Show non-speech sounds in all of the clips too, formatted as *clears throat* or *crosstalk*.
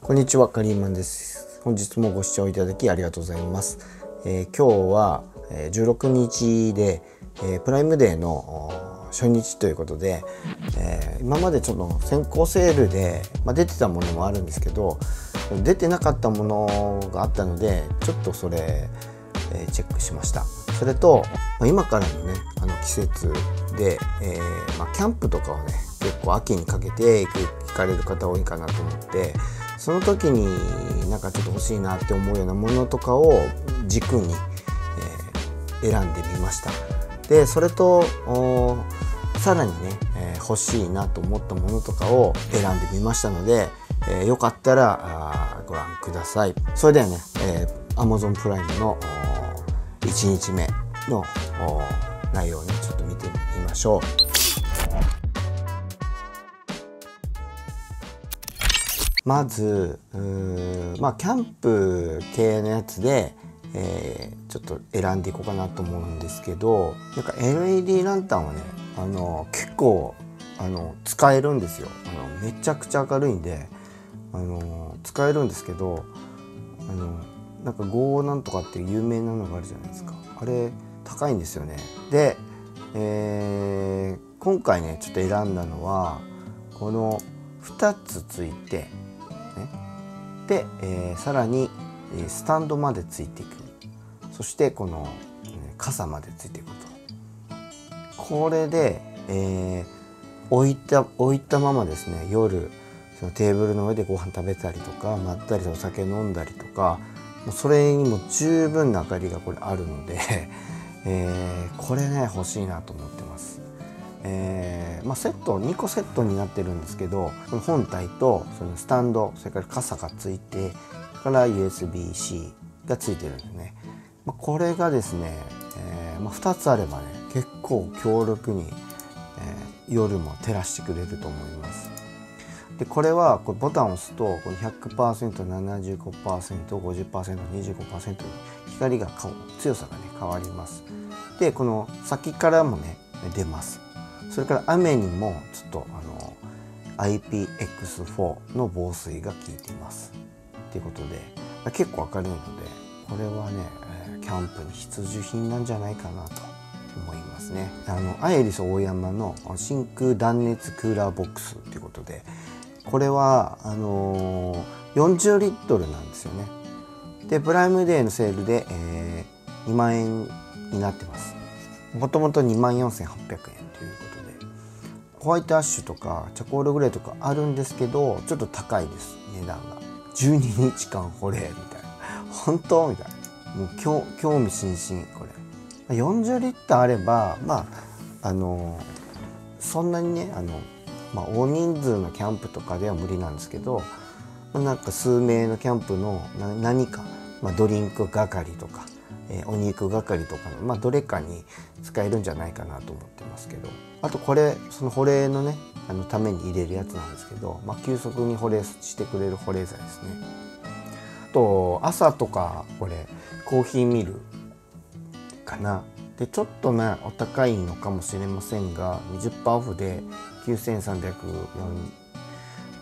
こんにちはカリーマンです。本日もご視聴いただきありがとうございます、えー今日は16日で、えープライムデーの初日ということで、えー今までちょっと先行セールで、まあ、出てたものもあるんですけど出てなかったものがあったのでちょっとそれ、えチェックしました。それと、まあ今からのねあの季節で、えまあ、キャンプとかをね結構秋にかけて行かれる方多いかなと思ってその時になんかちょっと欲しいなって思うようなものとかを軸に、えー選んでみました。でそれとさらにね、えー欲しいなと思ったものとかを選んでみましたので、えーよかったらご覧ください。それではね、えー Amazon プライムの1日目の内容をねちょっと見てみましょう。まずうーまあキャンプ系のやつで、えーちょっと選んでいこうかなと思うんですけどなんか LED ランタンはねあの結構あの使えるんですよ。あのめちゃくちゃ明るいんであの使えるんですけどあのなんかゴーなんとかっていう有名なのがあるじゃないですか。あれ高いんですよね。で、えー今回ねちょっと選んだのはこの2つついて、ね、で、えーさらにスタンドまでついていく。そしてこの傘までついていくと。これで、えー置いた置いたままですね夜そのテーブルの上でご飯食べたりとかまったりとお酒飲んだりとかもうそれにも十分な明かりがこれあるので、*laughs* えーこれね欲しいなと思って。えーまあ、セット2個セットになってるんですけどこの本体とそのスタンドそれから傘がついてそれから USB-C がついてるんですね。まあ、これがですね、えーまあ、2つあればね結構強力に、えー夜も照らしてくれると思います。でこれはこれボタンを押すとこの 100%75%50%25% に光が強さがね変わります。でこの先からもね出ます。それから雨にもちょっとあの IPX4 の防水が効いています。ということで結構明るいのでこれはねキャンプに必需品なんじゃないかなと思いますね。あのアイリス大山の真空断熱クーラーボックスということでこれはあのー40リットルなんですよね。でプライムデーのセールで、えー2万円になってます。もともと2万4800円ということホワイトアッシュとかチャコールグレーとかあるんですけどちょっと高いです値段が。12日間保冷みたいな。本当みたいな。もう興興味津々これ。40リッターあればまああのそんなにねあの、まあ、大人数のキャンプとかでは無理なんですけど、まあなんか数名のキャンプのな何か、まあ、ドリンク係とか、えーお肉係とかの、まあ、どれかに使えるんじゃないかなと思ってますけど。あとこれその保冷のねあのために入れるやつなんですけど、まあ、急速に保冷してくれる保冷剤ですね。あと朝とかこれコーヒーミルかなでちょっとねお高いのかもしれませんが20%オフで9340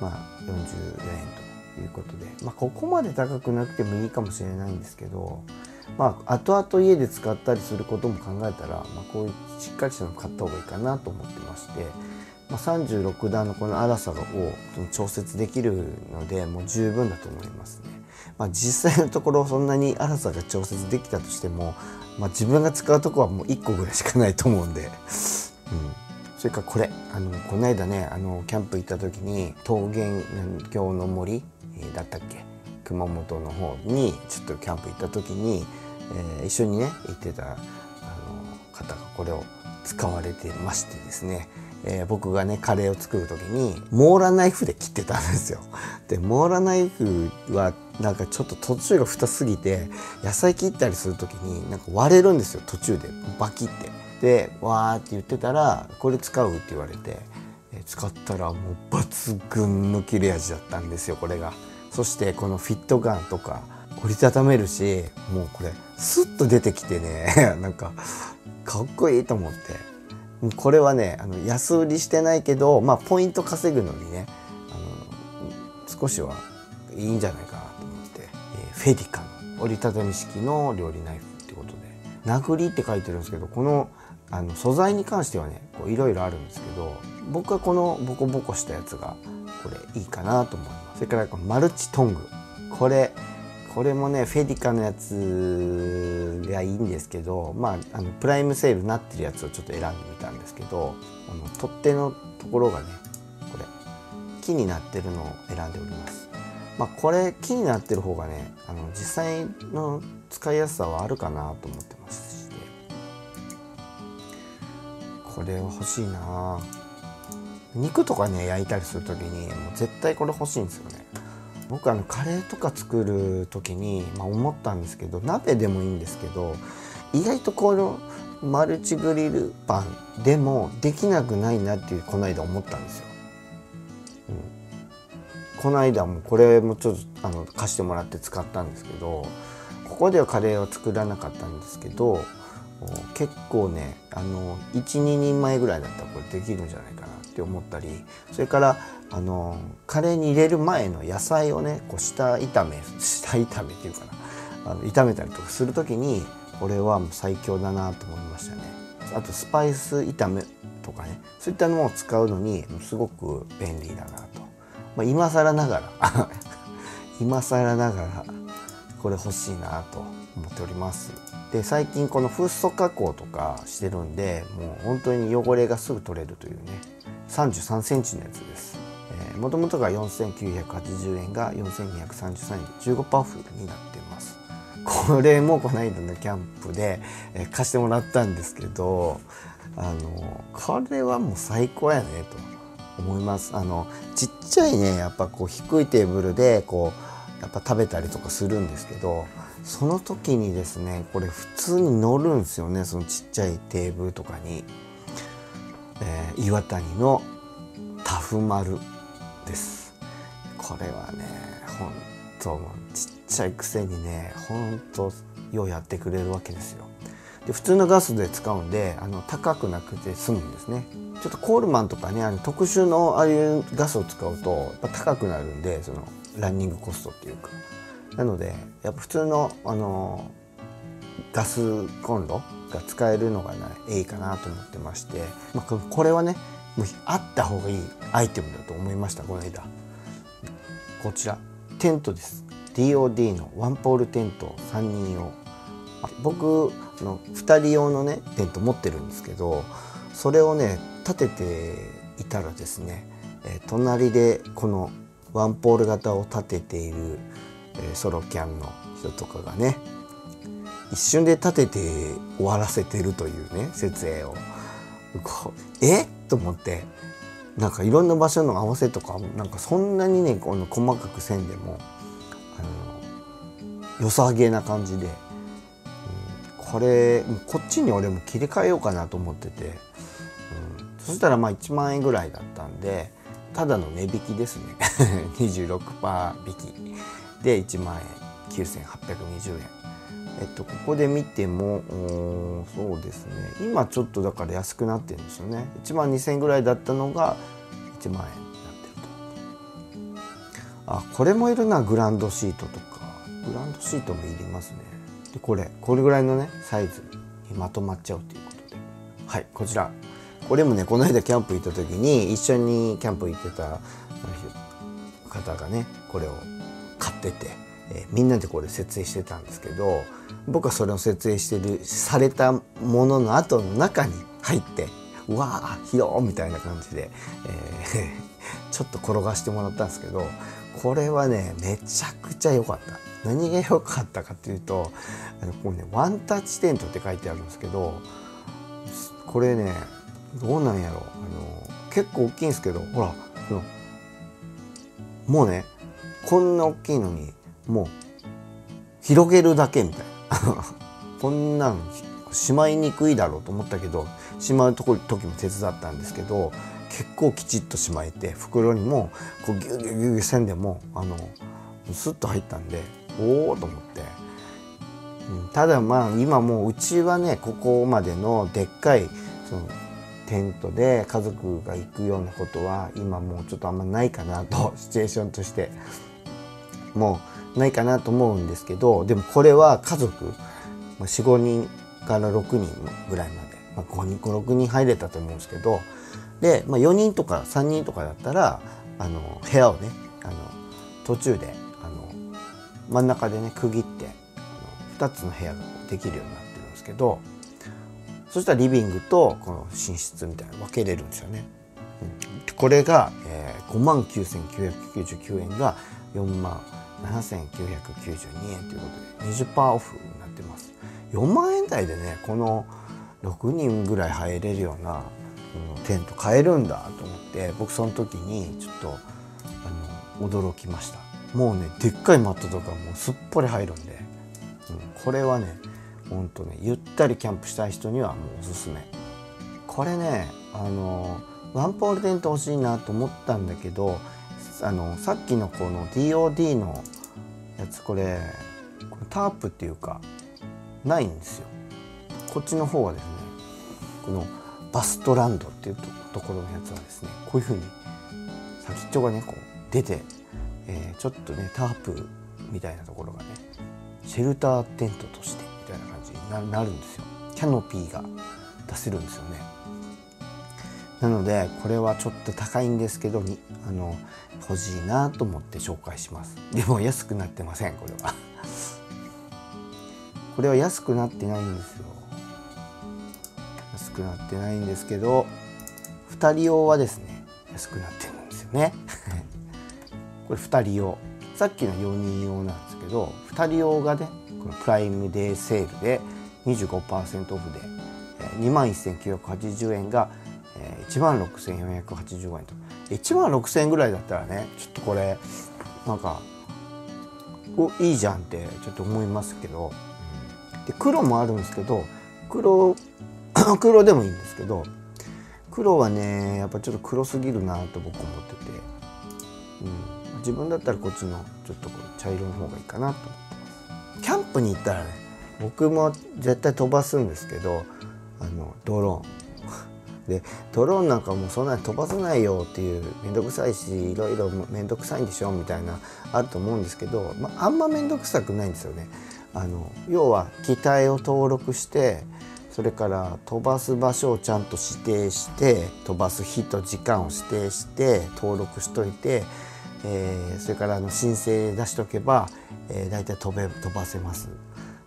まあ、40円ということで、まあ、ここまで高くなくてもいいかもしれないんですけど、まあ後々家で使ったりすることも考えたら、まあ、こういうしっかりしたの買った方がいいかなと思ってまして、まあ、36段のこの粗さを調節できるのでもう十分だと思いますね。まあ、実際のところそんなに粗さが調節できたとしても、まあ、自分が使うとこはもう1個ぐらいしかないと思うんで、うん、それからこれあのこの間ねあのキャンプ行った時に桃源郷の森、えーだったっけ？熊本の方にちょっとキャンプ行った時に、えー一緒にね行ってたあの方がこれを使われてましてですね、えー僕がねカレーを作る時にモーラナイフで切ってたんですよ。*laughs* でモーラナイフはなんかちょっと途中が太すぎて野菜切ったりする時になんか割れるんですよ途中でバキって。でわーって言ってたら「これ使う?」って言われて、使ったらもう抜群の切れ味だったんですよこれが。そしてこのフィット感とか折りたためるしもうこれスッと出てきてね *laughs* なんかかっこいいと思って。これはねあの安売りしてないけど、まあ、ポイント稼ぐのにねあの少しはいいんじゃないかなと思って、えー、フェディカの折りたたみ式の料理ナイフってことで。殴りって書いてるんですけどこのあの素材に関してはねいろいろあるんですけど僕はこのボコボコしたやつがこれいいかなと思いますそれからこのマルチトング。これこれもねフェディカのやつがいいんですけどまああのプライムセールになってるやつをちょっと選んでみたんですけどあの取っ手のところがねこれ木になってるのを選んでおります。まあこれ木になってる方がねあの実際の使いやすさはあるかなと思ってますしこれは欲しいな肉とかね焼いたりする時にもう絶対これ欲しいんですよね僕あのカレーとか作る時に、まあ、思ったんですけど鍋でもいいんですけど意外とこのマルチグリルパンでもできなくないなっていうこの間思ったんですよ。うん、この間もこれもちょっとあの貸してもらって使ったんですけどここではカレーを作らなかったんですけど結構ねあの12人前ぐらいだったらこれできるんじゃないかなって思ったりそれからあのカレーに入れる前の野菜をねこう下炒め *laughs* 下炒めっていうかなあの炒めたりとかする時にこれはもう最強だなと思いましたね。あとスパイス炒めとかねそういったのを使うのにすごく便利だなと、まあ、今更ながら *laughs* 今更ながらこれ欲しいなと思っております。で最近このフッ素加工とかしてるんでもう本当に汚れがすぐ取れるというね33センチのやつです。もともとが4980円が4233円15%オフになってます。これもこの間のキャンプで、え貸してもらったんですけどあのこれはもう最高やねと思います。あのちっちゃいねやっぱこう低いテーブルでこうやっぱ食べたりとかするんですけどその時にですねこれ普通に乗るんですよね。そのちっちゃいテーブルとかに、えー、岩谷のタフ丸です。これはねほんとちっちゃいくせにねほんとようやってくれるわけですよ。で普通のガスで使うんであの高くなくて済むんですね。ちょっとコールマンとかねあの特殊のああいうガスを使うとやっぱ高くなるんでそのランニングコストっていうか。なのでやっぱ普通のあのガスコンロが使えるのがねいいかなと思ってまして、まあ、これはねもうあった方がいいアイテムだと思いましたこの間。こちらテントです。DOD のワンポールテント3人用。僕の2人用のねテント持ってるんですけどそれをね立てていたらですね、え隣でこのワンポール型を立てている、ソロキャンの人とかがね一瞬で立てて終わらせてるというね設営を。え？っと思って。なんかいろんな場所の合わせとかなんかそんなにねこの細かくせんでもあの良さげな感じで、うん、これこっちに俺も切り替えようかなと思ってて、うん、そしたらまあ1万円ぐらいだったんでただの値引きですね。*laughs* 26%引き。で1万円9820円。えっと、ここで見てもそうですね。今ちょっとだから安くなってるんですよね。1万2000円ぐらいだったのが1万円になってると。あこれもいるなグランドシートとか。グランドシートもいりますね。でこれこれぐらいのねサイズにまとまっちゃうということで。はいこちら。これもねこの間キャンプ行った時に一緒にキャンプ行ってた方がねこれを買ってて、え、みんなでこれ設営してたんですけど僕はそれを設営してるされたものの後の中に入ってうわー広みたいな感じで、えー、*laughs* ちょっと転がしてもらったんですけどこれはねめちゃくちゃ良かった。何が良かったかっていうとあのこうねワンタッチテントって書いてあるんですけどこれねどうなんやろう。あの結構大きいんですけどほらもうねこんな大きいのにもう広げるだけみたいな。*laughs* こんなんしまいにくいだろうと思ったけどしまうとこ時も手伝ったんですけど結構きちっとしまえて袋にもこうギュギュギュギュせんでもあのスッと入ったんでおおと思って、うん、ただまあ今もううちはねここまでのでっかいそのテントで家族が行くようなことは今もうちょっとあんまないかなとシチュエーションとして。もないかなと思うんですけどでもこれは家族45人から6人ぐらいまで、まあ、5人56人入れたと思うんですけどで、まあ、4人とか3人とかだったらあの部屋をねあの途中であの真ん中でね区切ってあの2つの部屋ができるようになってるんですけどそしたらリビングとこの寝室みたいな分けれるんですよね。うん、これが、えー、5万9999円が4万7992円ということで20%オフになってます。4万円台でねこの6人ぐらい入れるような、テント買えるんだと思って僕その時にちょっとあの驚きましたもうねでっかいマットとかもうすっぽり入るんで、うん、これはねほんとねゆったりキャンプしたい人にはもうおすすめこれねあのワンポールテント欲しいなと思ったんだけどあのさっきのこの DOD のやつこれタープっていうかないんですよ。こっちの方はですねこのバストランドっていうところのやつはですねこういうふうに先っちょがねこう出て、えー、ちょっとねタープみたいなところがねシェルターテントとしてみたいな感じになるんですよ。キャノピーが出せるんですよね。なのでこれはちょっと高いんですけどにあの欲しいなと思って紹介します。でも安くなってませんこれは。*laughs* これは安くなってないんですよ。安くなってないんですけど2人用はですね安くなってるんですよね。*laughs* これ2人用。さっきの4人用なんですけど2人用がねこのプライムデーセールで25%オフで2万1980円が1万6485円と。1万6000円ぐらいだったらねちょっとこれなんかおいいじゃんってちょっと思いますけどで黒もあるんですけど黒 *clears throat* 黒でもいいんですけど黒はねやっぱちょっと黒すぎるなと僕思ってて、うん、自分だったらこっちのちょっとこう茶色の方がいいかなと。思ってますキャンプに行ったらね僕も絶対飛ばすんですけどあのドローン。でドローンなんかもそんなに飛ばさないよっていう面倒くさいしいろいろ面倒くさいんでしょみたいなあると思うんですけど、まあ、あんま面倒くさくないんですよね。あの要は機体を登録してそれから飛ばす場所をちゃんと指定して飛ばす日と時間を指定して登録しといて、えー、それからあの申請出しとけば、えー、大体飛べ飛ばせます。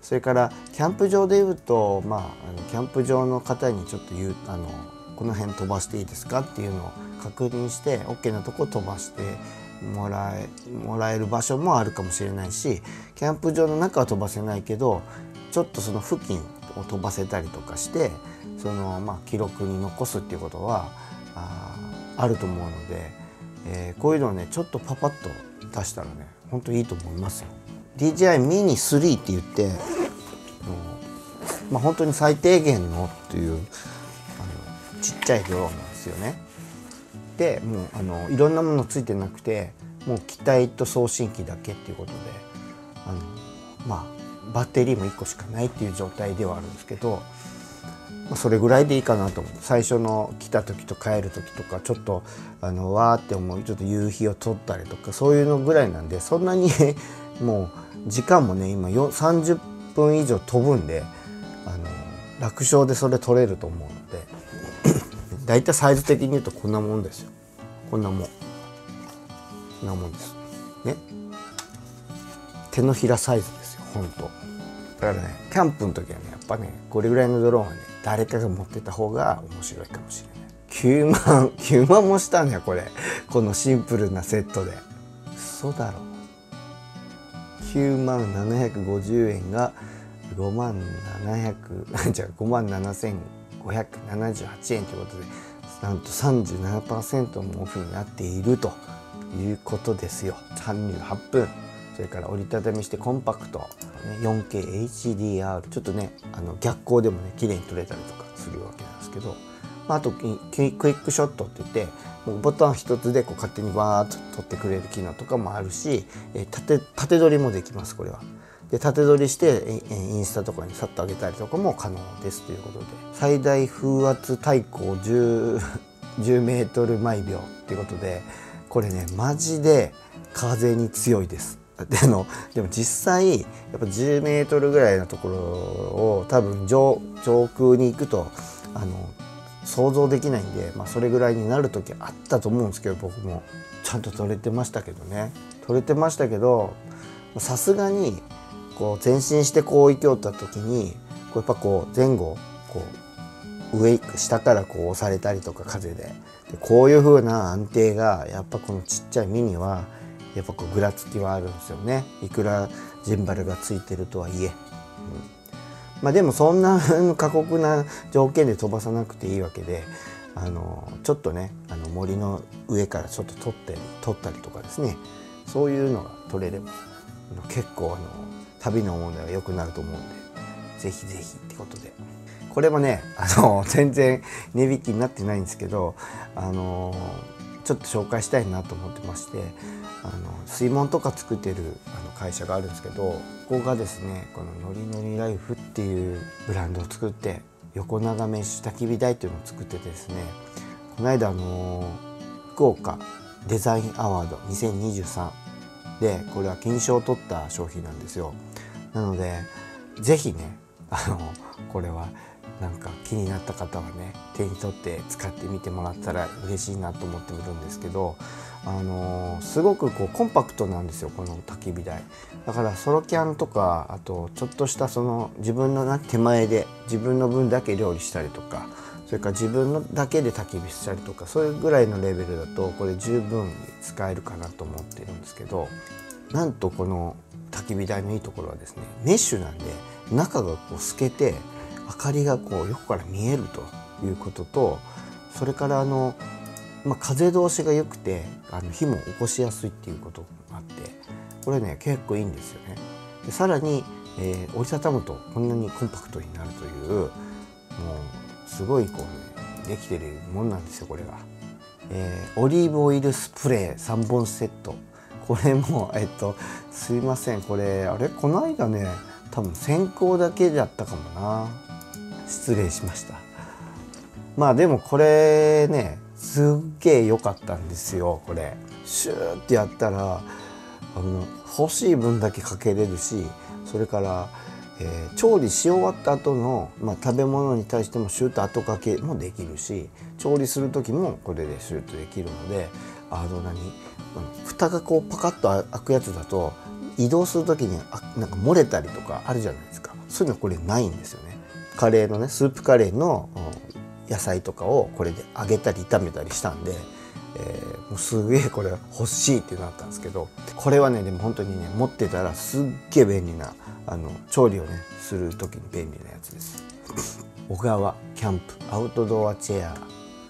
それからキャンプ場でいうと、まあ、あのキャンプ場の方にちょっと言うあのこの辺飛ばしていいですかっていうのを確認して OK なとこ飛ばしてもらえもらえる場所もあるかもしれないしキャンプ場の中は飛ばせないけどちょっとその付近を飛ばせたりとかしてその、まあ、記録に残すっていうことはああると思うので、えー、こういうのをねちょっとパパッと出したらね本当いいと思いますよ。DJI Mini 3って言って、まあ、本当に最低限のっていうちっちゃいドローンなんですよね。でもうあのいろんなものついてなくてもう機体と送信機だけっていうことであのまあバッテリーも1個しかないっていう状態ではあるんですけど、まあ、それぐらいでいいかなと思って最初の来た時と帰る時とかちょっとあのわーって思うちょっと夕日を撮ったりとかそういうのぐらいなんでそんなに *laughs* もう時間もね今30分以上飛ぶんであの楽勝でそれ撮れると思うので大体サイズ的に言うとこんなもんですよ。こんなもん。こんなもんです。ね。手のひらサイズですよほんとだからねキャンプの時はねやっぱねこれぐらいのドローンはね誰かが持ってた方が面白いかもしれない。9万 *laughs* 9万もしたんやこれ。このシンプルなセットで。嘘だろ。9万750円が5万700 *laughs* じゃあ5万7578円578円ということでなんと37%もオフになっているということですよ。38分。それから折りたたみしてコンパクト 4KHDR ちょっとねあの逆光でもね綺麗に撮れたりとかするわけなんですけど、まあ、あとクイックショットって言ってもうボタン一つでこう勝手にバーッと撮ってくれる機能とかもあるし、え縦縦撮りもできますこれは。で縦撮りしてインスタとかにさっと上げたりとかも可能ですということで。最大風圧対向 10, 10メートル毎秒っていうことでこれねマジで風に強いです。でのでも実際やっぱ10メートルぐらいのところを多分上上空に行くとあの想像できないんで、まあ、それぐらいになる時あったと思うんですけど僕も。ちゃんと撮れてましたけどね。撮れてましたけどさすがにこう前進してこう行きよった時にこうやっぱこう前後こう上下からこう押されたりとか風で。でこういう風な安定がやっぱこのちっちゃいミニはやっぱこうぐらつきはあるんですよね。いくらジンバルがついてるとはいえ。うん。まあ、でもそんな過酷な条件で飛ばさなくていいわけであのちょっとねあの森の上からちょっと取ったり取ったりとかですね。そういうのが取れれば結構あの旅の思い出が良くなると思うんで是非是非ってことで。これもねあの *laughs* 全然値引きになってないんですけどあのちょっと紹介したいなと思ってましてあの水門とか作ってるあの会社があるんですけどここがですねこの「のりのりライフ」っていうブランドを作って横長メッシュ焚き火台っていうのを作っててですねこの間あの福岡デザインアワード2023でこれは金賞を取った商品なんですよ。なので是非ねあのこれはなんか気になった方はね手に取って使ってみてもらったら嬉しいなと思ってるんですけどあのー、すごくこうコンパクトなんですよこの焚き火台。だからソロキャンとかあとちょっとしたその自分の手前で自分の分だけ料理したりとかそれから自分のだけで焚き火したりとかそういうぐらいのレベルだとこれ十分使えるかなと思ってるんですけどなんとこの焚き火台のいいところはですねメッシュなんで中がこう透けて明かりがこう横から見えるということとそれからあの、まあ、風通しが良くてあの火も起こしやすいっていうこともあってこれね結構いいんですよね。でさらに、えー、折りたたむとこんなにコンパクトになるというもうすごいこうねできてるもんなんですよこれが。えー、オリーブオイルスプレー3本セットこれもえっとすいません。これあれ？この間ね多分先行だけだったかもな。失礼しました。まあでもこれねすっげえ良かったんですよこれ。シューってやったらあの欲しい分だけかけれるしそれから、えー、調理し終わった後のまあ、食べ物に対してもシューッと後かけもできるし調理する時もこれでシューッとできるのであの何？蓋がこうパカッと開くやつだと移動する時にあなんか漏れたりとかあるじゃないですか。そういうのこれないんですよね。カレーのねスープカレーの野菜とかをこれで揚げたり炒めたりしたんで、えー、もうすげえこれ欲しいってなったんですけどこれはねでも本当にね持ってたらすっげえ便利なあの調理をねする時に便利なやつです。小川キャンプアウトドアチェア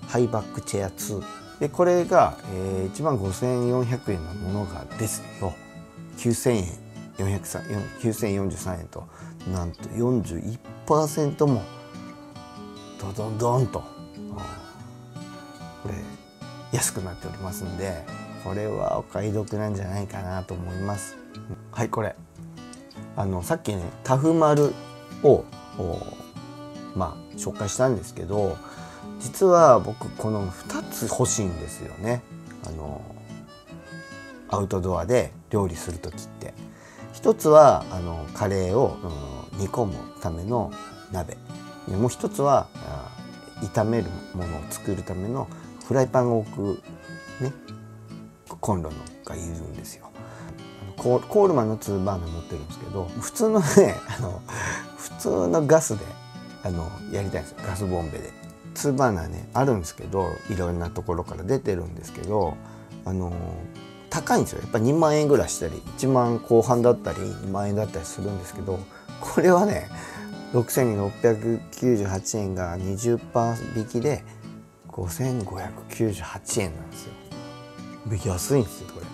ハイバックチェア2でこれが、えー、1万5400円のものがですよ。9000円9043円となんと41%もドドンドンと。これ安くなっておりますんでこれはお買い得なんじゃないかなと思います。はいこれ。あのさっきねタフ丸をまあ紹介したんですけど実は僕この2つ欲しいんですよね。あのアウトドアで料理する時って。一つはあのカレーを、うん、煮込むための鍋。もう一つは炒めるものを作るためのフライパンを置くね。コンロのがいるんですよ。コールマンの2バーナー持ってるんですけど普通のねあの普通のガスであのやりたいんですよ。ガスボンベで。2バーナーねあるんですけどいろんなところから出てるんですけどあの高いんですよ。やっぱ2万円ぐらいしたり1万後半だったり2万円だったりするんですけどこれはね6698円が20%引きで5598円なんですよ。安いんですよこれ。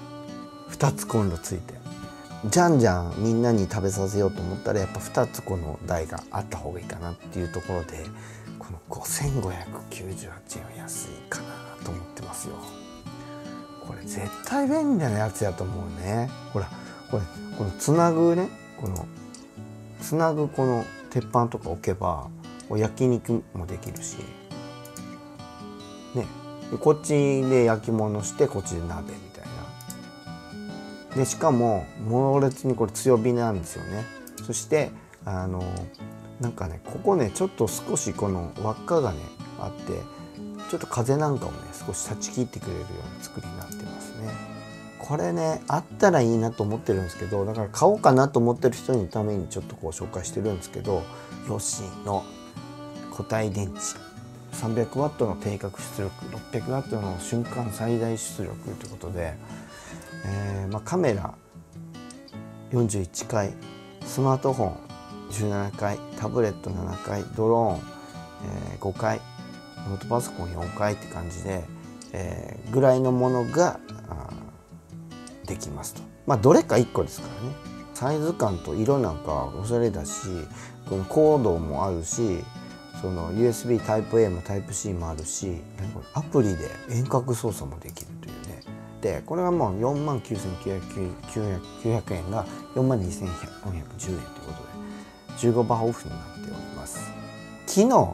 2つコンロついて。じゃんじゃんみんなに食べさせようと思ったらやっぱ2つこの台があった方がいいかなっていうところで5598円は安いかなと思ってますよ。これ絶対便利なやつやと思うね。ほらこれこのつなぐねこのつなぐこの鉄板とか置けば焼肉もできるし。ね。こっちで焼き物してこっちで鍋みたいな。でしかも猛烈にこれ強火なんですよね。そしてあのなんかねここねちょっと少しこの輪っかがねあってちょっと風なんかをね少し断ち切ってくれるような作りになってますね。これねあったらいいなと思ってるんですけどだから買おうかなと思ってる人にためにちょっとこう紹介してるんですけどヨッシーの固体電池。300W の定格出力 600W の瞬間最大出力ということで、えーまあ、カメラ41回スマートフォン17回タブレット7回ドローン、えー、5回ノートパソコン4回って感じで、えー、ぐらいのものができますと。まあどれか1個ですからね。サイズ感と色なんかおしゃれだしこのコードもあるしその USB タイプ A もタイプ C もあるしアプリで遠隔操作もできるというね。でこれはもう4万9900円が4万2410円ということで。15%オフになっております。昨日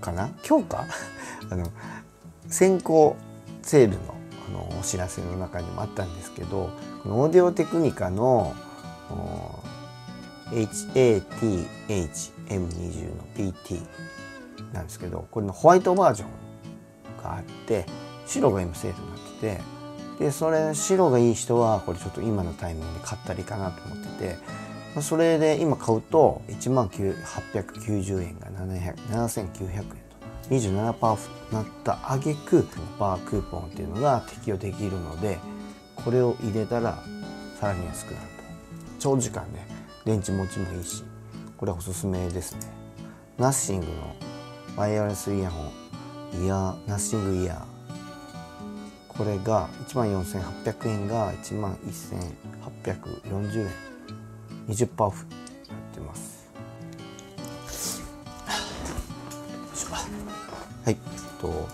かな？今日か？*laughs* あの先行セールのあのお知らせの中にもあったんですけどこのオーディオテクニカの HATHM20 の PT なんですけどこれのホワイトバージョンがあって白が今セールになっててでそれ白がいい人はこれちょっと今のタイミングで買ったりかなと思ってて、まあ、それで今買うと1万890円が7900円と27%になったあげくバークーポンっていうのが適用できるのでこれを入れたらさらに安くなると。長時間ね電池持ちもいいしこれはおすすめですね。ナッシングのワイヤレスイヤホンイヤーナッシングイヤー。これが1万4800円が1万1840円。20%オフになってます。はいと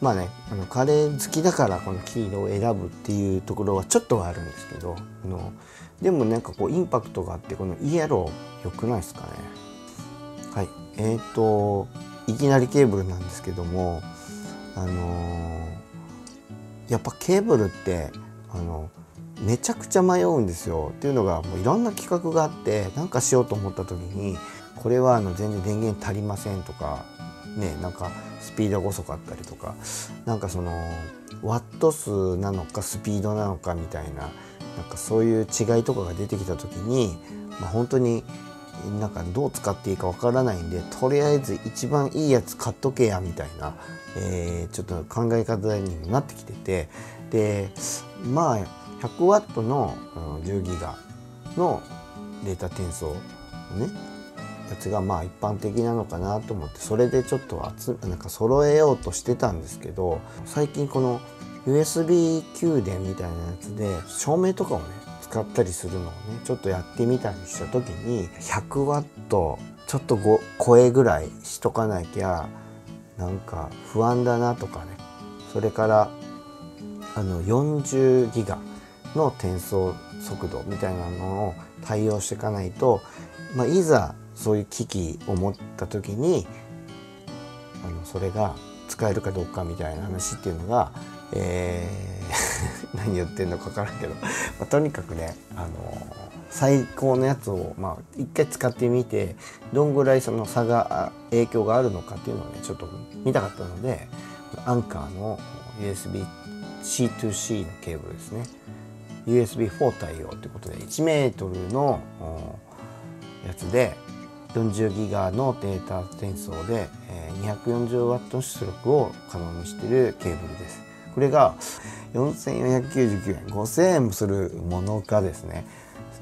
まあねあのカレー好きだからこの黄色を選ぶっていうところはちょっとはあるんですけどあのでもなんかこうインパクトがあってこのイエロー良くないですかね。はいえーといきなりケーブルなんですけどもあのー、やっぱケーブルってあのめちゃくちゃ迷うんですよ。っていうのがもういろんな企画があって何かしようと思った時にこれはあの全然電源足りませんとかねなんかスピードが遅かったりとかなんかそのワット数なのかスピードなのかみたいななんかそういう違いとかが出てきた時に、まあ、本当になんかどう使っていいかわからないんでとりあえず一番いいやつ買っとけやみたいな、えー、ちょっと考え方にもなってきててでまあ 100W の10ギガのデータ転送ねやつがまあ一般的なのかなと思ってそれでちょっと集なんか揃えようとしてたんですけど最近この USB 給電みたいなやつで照明とかをね使ったりするのをねちょっとやってみたりした時に 100W ちょっと超えぐらいしとかなきゃなんか不安だなとかね。それからあの40ギガの転送速度みたいなのを対応していかないと、まあ、いざそういう機器を持った時にあのそれが使えるかどうかみたいな話っていうのが、えー、*laughs* 何言ってんのか分からんけど、まあ、とにかくね、あの最高のやつを、まあ、一回使ってみてどんぐらいその差が影響があるのかっていうのをねちょっと見たかったのでアンカーの USB-C2C のケーブルですね。USB4 対応ということで 1m のやつで40ギガのデータ転送で 240W 出力を可能にしているケーブルです。これが4499円5000円もするものがですね、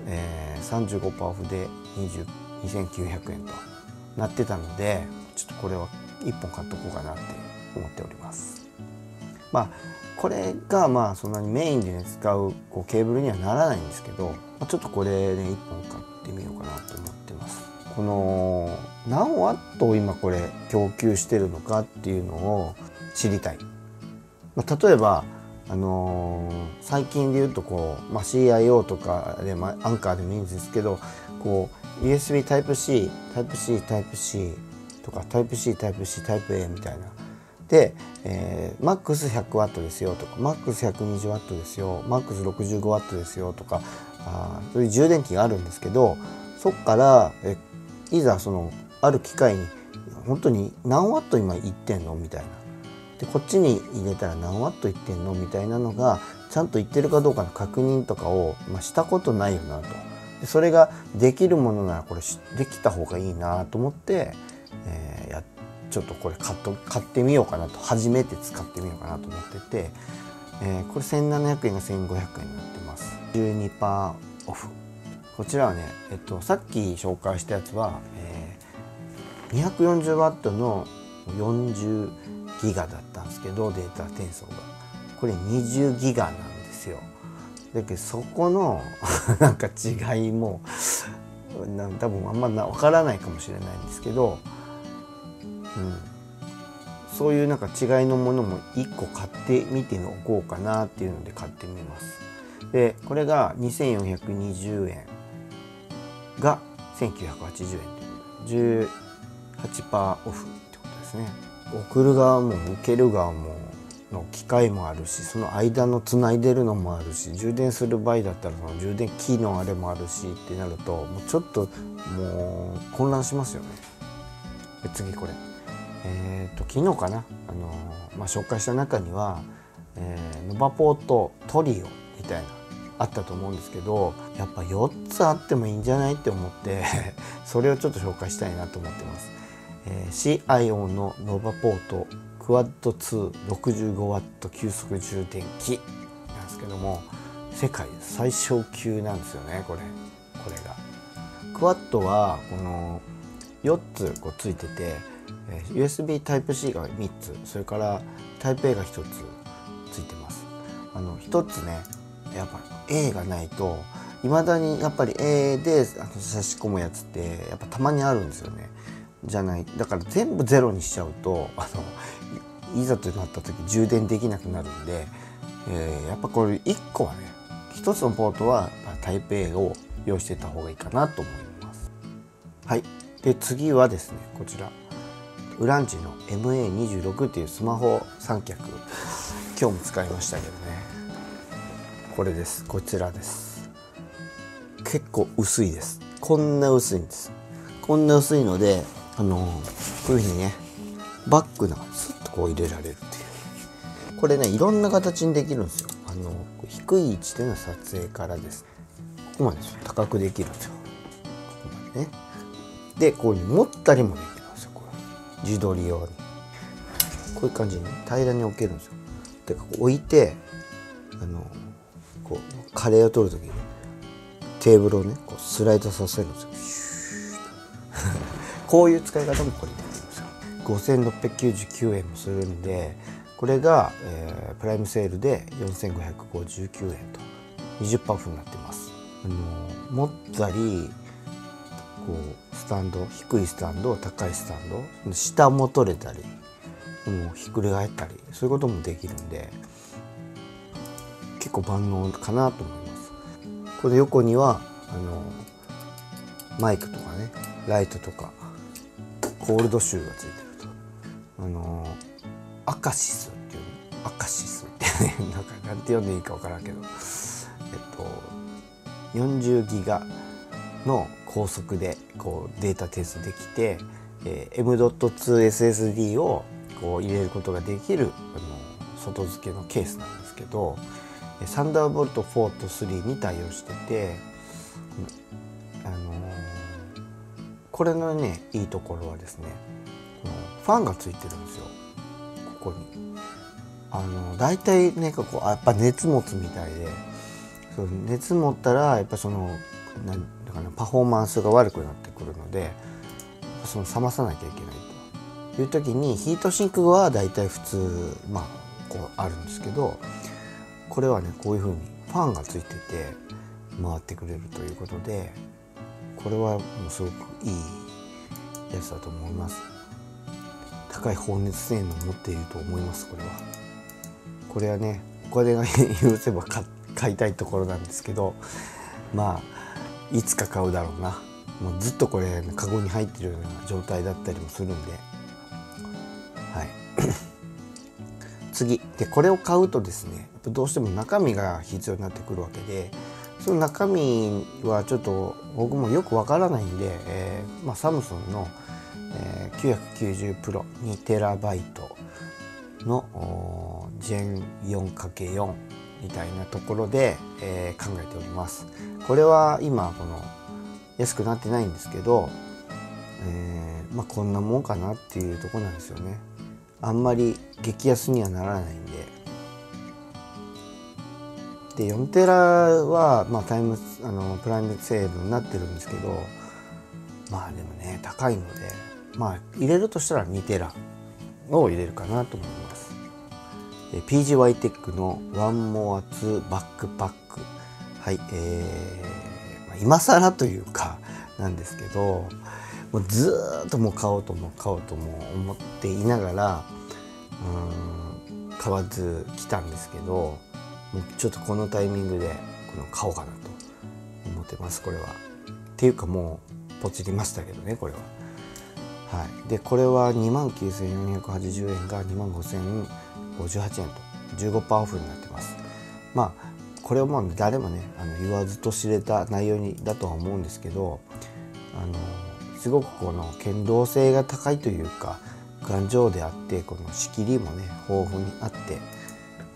えー、35%オフで2900円となってたのでちょっとこれは1本買っとこうかなって思っております。まあこれがまあそんなにメインで、ね、使うこうケーブルにはならないんですけど、まあ、ちょっとこれね1本買ってみようかなと思ってます。この何ワットを今これ供給してるのかっていうのを知りたい。まあ、例えばあのー、最近で言うとこう、まあ、CIO とかで、まあ、アンカーでもいいんですけどこう USB Type-C Type-C Type-C とか Type-C Type-C Type-A みたいなで、えー、マックス 100W ですよとかマックス 120W ですよマックス 65W ですよとかあそういう充電器があるんですけどそっからえいざそのある機械に本当に何ワット今いってんのみたいな。でこっちに入れたら何ワットいってんのみたいなのがちゃんといってるかどうかの確認とかを、まあ、したことないよなと。でそれができるものならこれできた方がいいなと思って、えー、やちょっとこれ買っと買ってみようかなと初めて使ってみようかなと思ってて、えー、これ1700円が1500円になってます。12%オフ。こちらはね、えっと、さっき紹介したやつは、えー、240W の40ギガだったんですけどデータ転送が。これ20ギガなんですよ。だけどそこの *laughs* なんか違いも多分あんまな分からないかもしれないんですけど、うん、そういうなんか違いのものも1個買ってみておこうかなっていうので買ってみます。でこれが2420円が1980円という18%オフってことですね。送る側も受ける側もの機械もあるしその間のつないでるのもあるし充電する場合だったらその充電器のあれもあるしってなるともうちょっともう混乱しますよね。次これえっ、ー、と昨日かなあの、まあ、紹介した中には、えー、ノバポートトリオみたいなあったと思うんですけどやっぱ4つあってもいいんじゃないって思って *laughs* それをちょっと紹介したいなと思ってます。えー、CIO のノバポートクワッド 265W 急速充電器なんですけども世界最小級なんですよねこれこれが。クワッドはこの4つこうついてて USB Type-C が3つそれから Type-A が1つついてます。あの1つねやっぱ A がないといまだにやっぱり A であの差し込むやつってやっぱたまにあるんですよね。じゃないだから全部ゼロにしちゃうとあのいざとなった時充電できなくなるんで、えー、やっぱこれ1個はね1つのポートはタイプ A を用意してた方がいいかなと思います。はい、で次はですねこちらウランジの MA26 っていうスマホ三脚。今日も使いましたけどね。これです。こちらです。結構薄いです。こんな薄いんです。こんな薄いのであのこういうふうにねバッグの中スッとこう入れられるっていう。これねいろんな形にできるんですよ。あの低い位置での撮影からです。ここまで高くできるんですよ。ここまでね。でこういう持ったりもでき自撮り用に。こういう感じに平らに置けるんですよ。でこう置いてあのこうカレーを取る時にテーブルをねこうスライドさせるんですよ。*laughs* こういう使い方もこれで5699円もするんでこれが、えー、プライムセールで4559円と20%オフになってます。あの持ったりこうスタンド低いスタンド高いスタンド下も取れたりもうひっくり返ったりそういうこともできるんで結構万能かなと思います。これ横にはあのマイクとかねライトとかコールドシューがついてると。あのアカシスっていうアカシスってね *laughs* なんかなんて読んでいいか分からんけど。えっと40ギガの高速でこうデータ提出できて、えー、M.2SSD をこう入れることができるあの外付けのケースなんですけどサンダーボルト4と3に対応しててあのー、これのねいいところはですねファンがついてるんですよここに。あの大体ねこうやっぱ熱持つみたいでその熱持ったらやっぱそのなんだかなパフォーマンスが悪くなってくるのでその冷まさなきゃいけないという時にヒートシンクは大体普通まあこうあるんですけどこれはねこういうふうにファンがついてて回ってくれるということでこれはもうすごくいいやつだと思います。高い放熱性能を持っていると思いますこれはこれはねお金が *laughs* 許せば買いたいところなんですけどまあいつか買うだろうな。もうずっとこれカゴに入ってるような状態だったりもするんで。はい。*coughs* 次。でこれを買うとですねどうしても中身が必要になってくるわけでその中身はちょっと僕もよくわからないんで、えーまあ、サムソンの、えー、990プロ 2TB のジェン 4×4 みたいなところで、えー、考えております。これは今この安くなってないんですけど、えーまあ、こんなもんかなっていうとこなんですよね。あんまり激安にはならないんで。で4テラは、まあ、タイムあのプライムセールになってるんですけどまあでもね高いのでまあ入れるとしたら2テラを入れるかなと思います。PGY テックのワンモア2バックパック。はいえー、まあ、今更というかなんですけどもうずっともう買おうとも買おうとも思っていながらうん買わず来たんですけどもうちょっとこのタイミングでこの買おうかなと思ってますこれは。っていうかもうポチりましたけどねこれは。はい、でこれは2万9480円が2万5058円と15%オフになってます。まあこれはもう誰もねあの言わずと知れた内容にだとは思うんですけどあのすごくこの剣道性が高いというか頑丈であってこの仕切りもね豊富にあって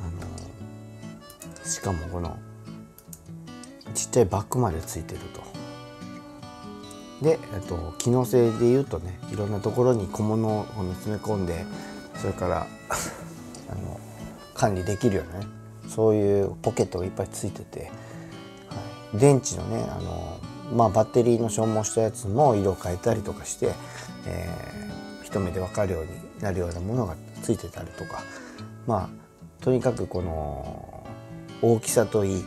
あのしかもこのちっちゃいバッグまでついてると。で、えっと、機能性でいうとねいろんなところに小物を詰め込んでそれから *laughs* あの管理できるよねそういうポケットがいっぱいついてて、はい、電池のねあの、まあ、バッテリーの消耗したやつも色を変えたりとかして、えー、一目で分かるようになるようなものがついてたりとか。まあとにかくこの大きさといい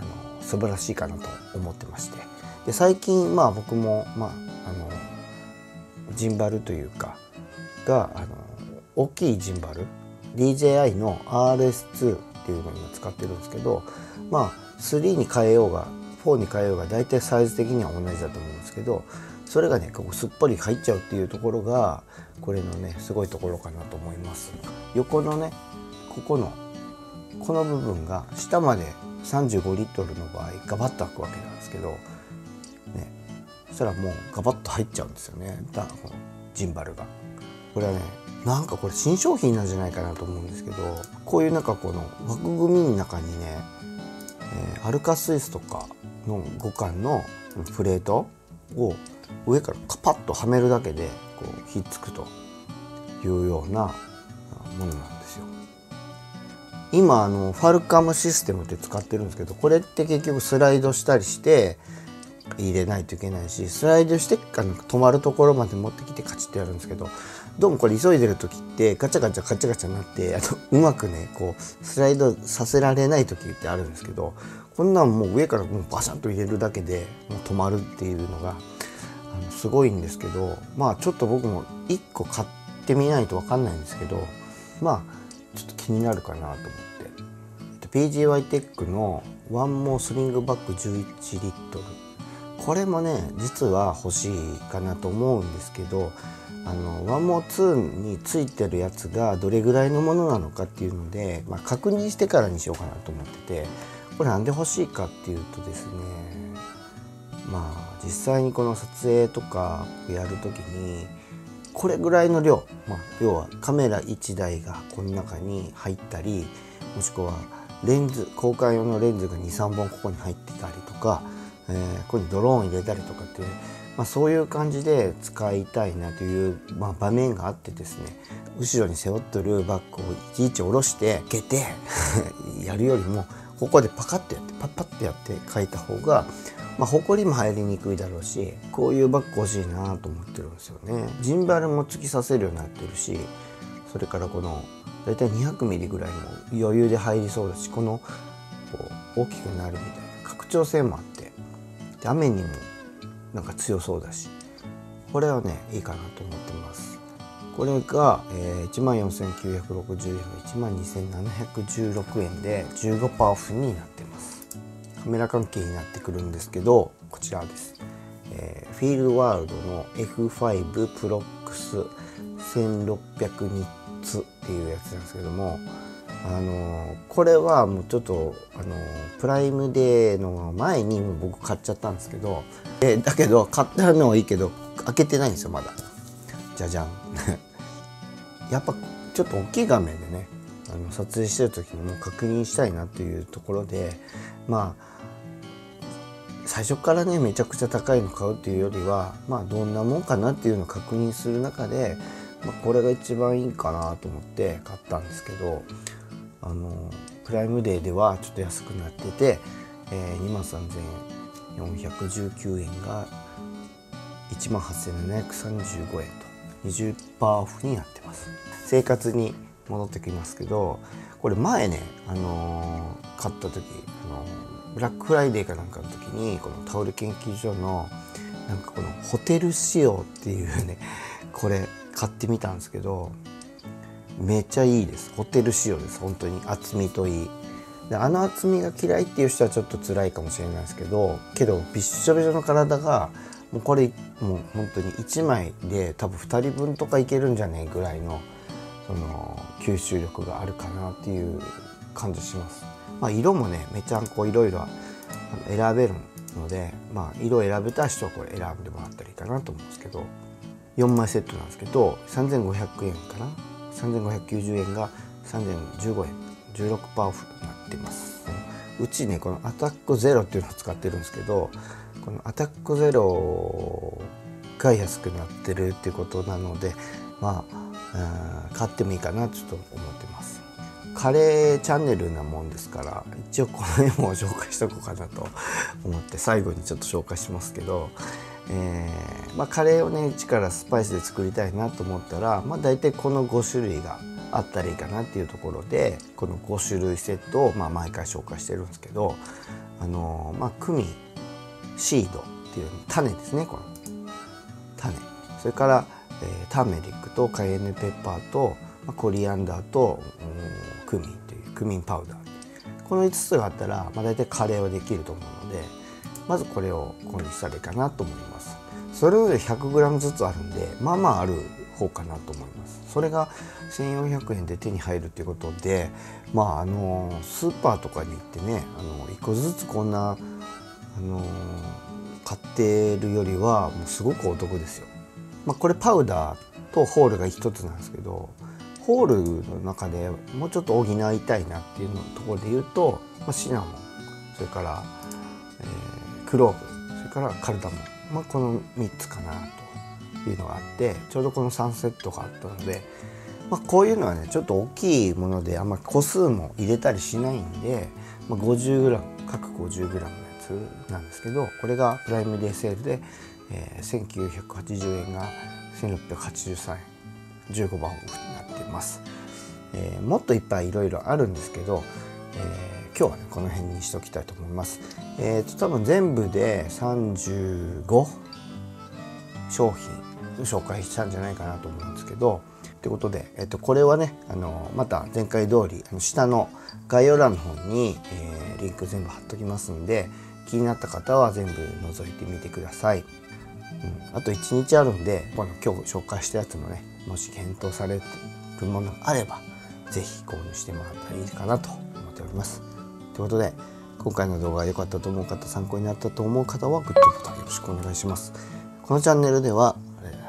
あの素晴らしいかなと思ってまして。で最近まあ僕も、まあ、あのジンバルというかがあの大きいジンバル DJI の RS2 っていうのを使ってるんですけどまあ3に変えようが4に変えようが大体サイズ的には同じだと思うんですけどそれがねここすっぽり入っちゃうっていうところがこれのねすごいところかなと思います。横のねここのこの部分が下まで35リットルの場合ガバッと開くわけなんですけどねそしたらもうガバッと入っちゃうんですよね。だジンバルが。これはねなんかこれ新商品なんじゃないかなと思うんですけどこういうなんかこの枠組みの中にね、えー、アルカスイスとかの五感のプレートを上からカパッとはめるだけでこうひっつくというようなものなんですよ。今あのファルカムシステムって使ってるんですけどこれって結局スライドしたりして入れないといけないしスライドしてあの止まるところまで持ってきてカチッとやるんですけどどうもこれ急いでる時ってガチャガチャガチャガチャになってあのうまくねこうスライドさせられない時ってあるんですけどこんなんもう上からもうバシャンと入れるだけでもう止まるっていうのがあのすごいんですけどまあちょっと僕も1個買ってみないと分かんないんですけどまあちょっと気になるかなと思って。PGY テックのワンモースリングバッグ11リットル。これもね実は欲しいかなと思うんですけどあのワンモー2についてるやつがどれぐらいのものなのかっていうので、まあ、確認してからにしようかなと思っててこれなんで欲しいかっていうとですねまあ実際にこの撮影とかやる時にこれぐらいの量、まあ、要はカメラ1台がこの中に入ったりもしくはレンズ交換用のレンズが23本ここに入ってたりとか、えー、ここにドローン入れたりとかっていうまあ、そういう感じで使いたいなという、まあ、場面があってですね後ろに背負ってるバッグをいちいち下ろして開けてやるよりもここでパカッとやってパッパッとやって書いた方がまあ、埃も入りにくいだろうしこういうバッグ欲しいなと思ってるんですよね。ジンバルも突き刺せるようになってるしそれからこの大体 200mm ぐらいも余裕で入りそうだしこのこう大きくなるみたいな拡張性もあってで雨にもなんか強そうだし。これはねいいかなと思ってます。これが、えー、1万4960円の1万2716円で15%オフになってます。カメラ関係になってくるんですけどこちらです、えー、フィールドワールドの F5 プロックス1600ニッツっていうやつなんですけどもあのこれはもうちょっとあのプライムデーの前に僕買っちゃったんですけどえだけど買ってあるのはいいけど開けてないんですよまだ。じゃじゃん。*laughs* やっぱちょっと大きい画面でねあの撮影してる時にも確認したいなっていうところでまあ最初からねめちゃくちゃ高いの買うっていうよりはまあどんなもんかなっていうのを確認する中で、まあ、これが一番いいかなと思って買ったんですけどあのプライムデーではちょっと安くなってて、えー、2万3419円が1万8735円と20%オフになってます。生活に戻ってきますけどこれ前ね、あのー、買った時、あのー、ブラックフライデーかなんかの時にこのタオル研究所のなんかこのホテル仕様っていうねこれ買ってみたんですけどめっちゃいいです。ホテル仕様です本当に。厚みといい。であの厚みが嫌いっていう人はちょっと辛いかもしれないですけどけどびっしょびしょの体がもうこれもう本当に1枚で多分2人分とかいけるんじゃねえぐらいのその吸収力があるかなっていう感じします。まあ、色もねめちゃんこいろいろ選べるので、まあ、色選べた人はこれ選んでもらったらいいかなと思うんですけど4枚セットなんですけど3500円かな。3590円が3015円16%オフになってます。うちねこのアタックゼロっていうのを使ってるんですけどこのアタックゼロが安くなってるっていうことなのでまあ買ってもいいかなちょっと思ってます。カレーチャンネルなもんですから一応この絵も紹介しとこうかなと思って最後にちょっと紹介しますけどえー、まあ、カレーをね一からスパイスで作りたいなと思ったら、まあ、大体この5種類があったらいいかなっていうところでこの5種類セットを、まあ、毎回紹介してるんですけどあのー、まあクミンシードっていう種ですねこの種。それから、えー、ターメリックとカイエネペッパーと、まあ、コリアンダーと、クミンというクミンパウダー。この5つがあったら、まあ、大体カレーはできると思うのでまずこれを購入したらいいかなと思いますそれぞれ 100g ずつあるんでまあまあある方かなと思いますそれが1400円で手に入るということでまああのスーパーとかに行ってねあの1個ずつこんなあの買ってるよりはもうすごくお得ですよ。まあ、これパウダーとホールが一つなんですけどホールの中でもうちょっと補いたいなっていうのところで言うと、まあ、シナモンそれから、クローブそれからカルダモン、まあ、この3つかなというのがあってちょうどこの3セットがあったので、まあ、こういうのはねちょっと大きいものであんま個数も入れたりしないんで、まあ、50g 各 50g のやつなんですけどこれがプライムデーセールで、えー、1980円が1683円15番オフになってます、えー、もっといっぱいいろいろあるんですけど、えー、今日はねこの辺にしておきたいと思いますえっ、と多分全部で35商品紹介したんじゃないかなと思うんですけどってことで、えっと、これはねあのまた前回通りあの下の概要欄の方に、えー、リンク全部貼っときますんで気になった方は全部覗いてみてください。うん、あと1日あるんでこの今日紹介したやつもねもし検討されるものがあれば是非購入してもらったらいいかなと思っております。ということで今回の動画が良かったと思う方参考になったと思う方はグッドボタンよろしくお願いします。このチャンネルでは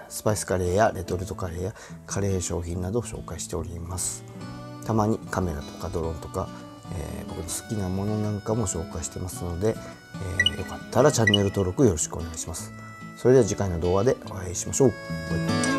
スパイスカレーやレトルトカレーやカレー商品などを紹介しております。たまにカメラとかドローンとかえー、僕の好きなものなんかも紹介してますので、えー、よかったらチャンネル登録よろしくお願いします。それでは次回の動画でお会いしましょう。